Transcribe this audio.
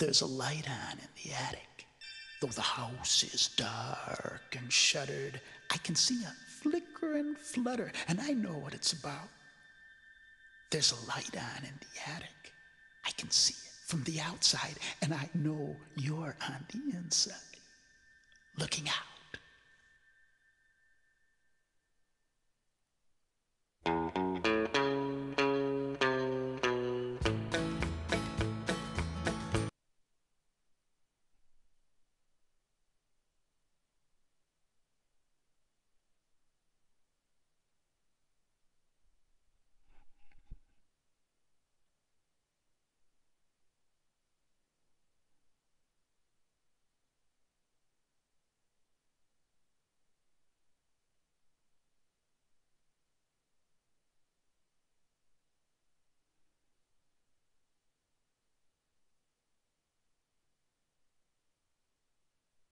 There's a light on in the attic. Though the house is dark and shuttered, I can see a flicker and flutter, and I know what it's about. There's a light on in the attic. I can see it from the outside, and I know you're on the inside. Looking out.